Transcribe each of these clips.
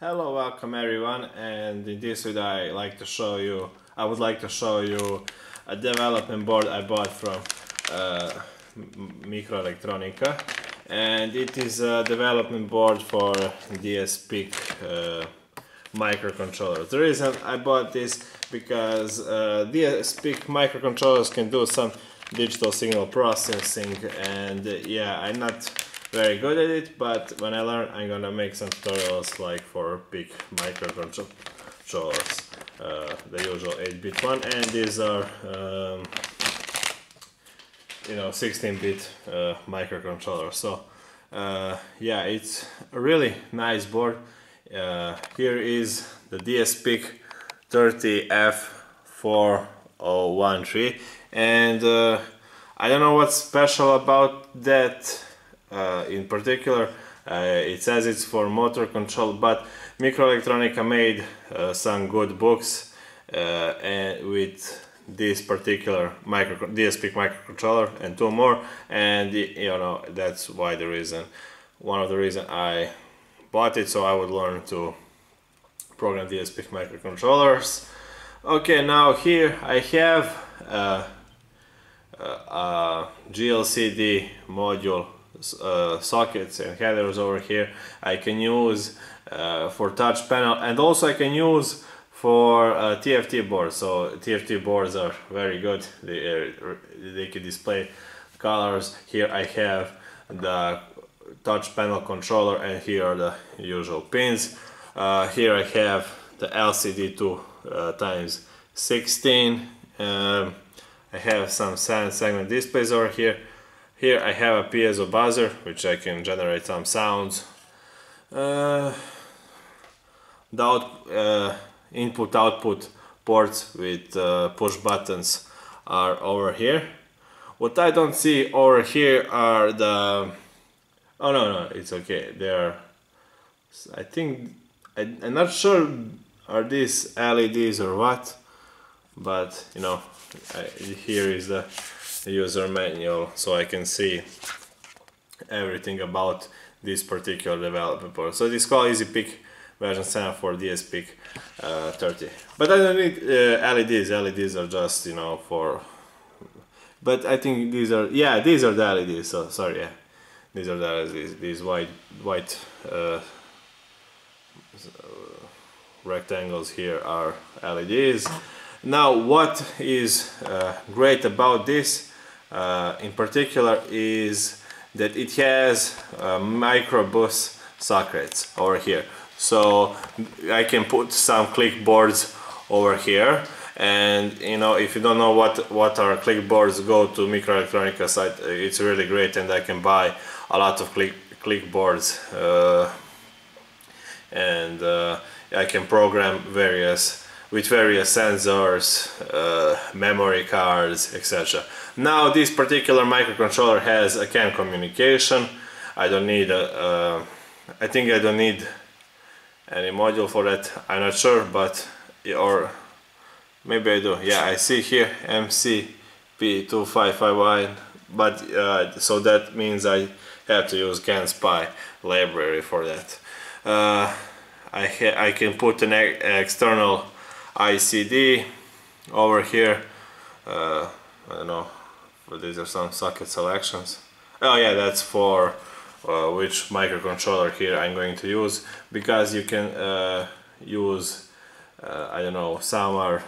Hello, welcome everyone, and in this video I like to show you, I would like to show you a development board I bought from uh, MikroElektronika, and it is a development board for DSPIC uh, microcontroller. The reason I bought this because uh, DSPIC microcontrollers can do some digital signal processing, and uh, yeah, I'm not very good at it, but when I learn, I'm gonna make some tutorials like for PIC microcontrollers, uh, the usual 8-bit one, and these are, um, you know, 16-bit uh, microcontrollers. So, uh, yeah, it's a really nice board. Uh, here is the DSPIC 30F4013, and uh, I don't know what's special about that in particular. Uh, it says it's for motor control, but MikroElektronika made uh, some good books and with this particular micro DSP microcontroller and two more and you know that's why the reason one of the reason I bought it so I would learn to program DSP microcontrollers okay now here I have a, a, a GLCD module uh, sockets and headers over here. I can use uh, for touch panel and also I can use for uh, TFT boards. So TFT boards are very good. They, uh, they can display colors. Here I have the touch panel controller and here are the usual pins. Uh, here I have the LCD 2 uh, times 16 um, I have some segment displays over here here I have a piezo buzzer, which I can generate some sounds. Uh, the out, uh, input-output ports with uh, push buttons are over here. What I don't see over here are the... Oh no, no, it's okay. They are... I think... I, I'm not sure are these LEDs or what, but you know, I, here is the user manual so I can see everything about this particular development board. So this is called EasyPIC version 7 for DSPIC uh, 30. But I don't need uh, LEDs, LEDs are just, you know, for... But I think these are, yeah, these are the LEDs, so sorry, yeah. These are the LEDs, these white, white uh, rectangles here are LEDs. Now what is uh, great about this uh, in particular is that it has uh, micro bus sockets over here. So I can put some clickboards over here. And you know if you don't know what what are clickboards go to MikroElektronika site it's really great and I can buy a lot of click clickboards uh, and uh, I can program various with various sensors, uh, memory cards, etc. Now this particular microcontroller has a CAN communication. I don't need a, uh, I think I don't need any module for that. I'm not sure, but or maybe I do. Yeah, I see here MCP2551, but uh, so that means I have to use CAN SPI library for that. Uh, I I can put an external ICD over here. Uh, I don't know but these are some socket selections. Oh yeah that's for uh, which microcontroller here I'm going to use because you can uh, use uh, I don't know some are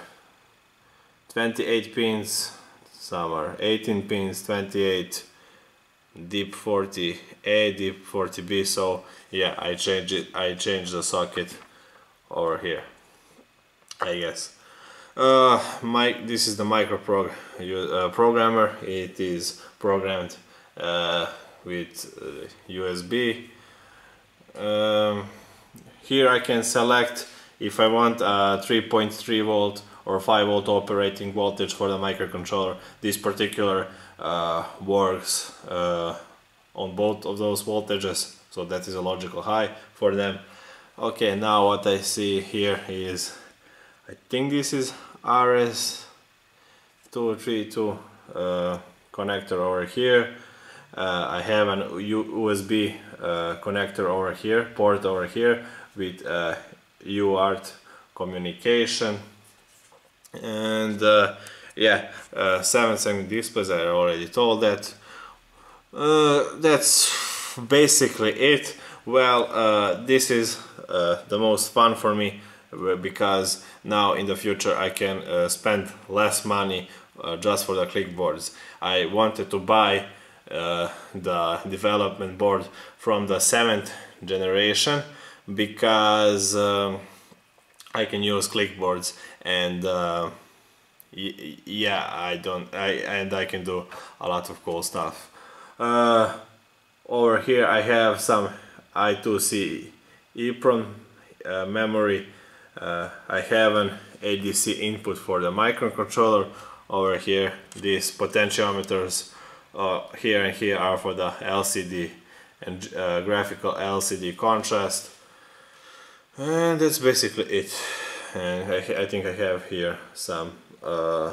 28 pins some are 18 pins 28 DIP 40A DIP 40B so yeah I change it I change the socket over here I guess. Uh, my, this is the mikroProg uh, programmer. It is programmed uh, with USB. Uh, um, here I can select if I want a 3.3 volt or 5 volt operating voltage for the microcontroller. This particular uh, works uh, on both of those voltages, so that is a logical high for them. Okay, now what I see here is I think this is RS232 uh, connector over here. Uh, I have an USB uh, connector over here, port over here, with uh, UART communication. And uh, yeah uh, 7 segment displays I already told that. Uh, that's basically it. Well uh, this is uh, the most fun for me because now in the future I can uh, spend less money just for the clickboards. I wanted to buy the development board from the seventh generation because um, I can use clickboards and uh, yeah I don't I and I can do a lot of cool stuff. Uh, over here I have some I2C EEPROM uh, memory uh, I have an ADC input for the microcontroller over here. These potentiometers uh, here and here are for the LCD and uh, graphical LCD contrast. And that's basically it. And I, I think I have here some uh,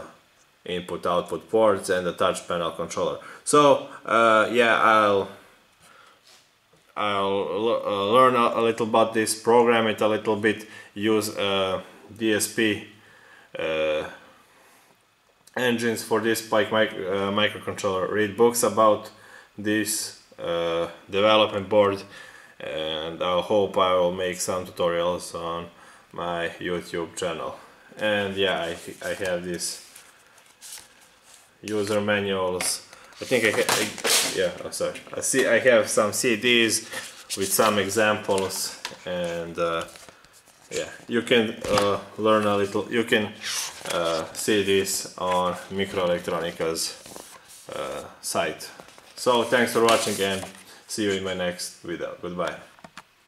input output ports and the touch panel controller. So uh, yeah I'll I'll uh, learn a, little about this program it a little bit use uh, DSP uh, engines for this Spike mic uh, microcontroller. Read books about this development board and I hope I will make some tutorials on my YouTube channel. And yeah I, I have these user manuals I think I, I yeah oh, sorry I see I have some CDs with some examples and uh, yeah you can uh, learn a little you can uh, see this on MikroElektronika's uh, site so thanks for watching and See you in my next video. Goodbye.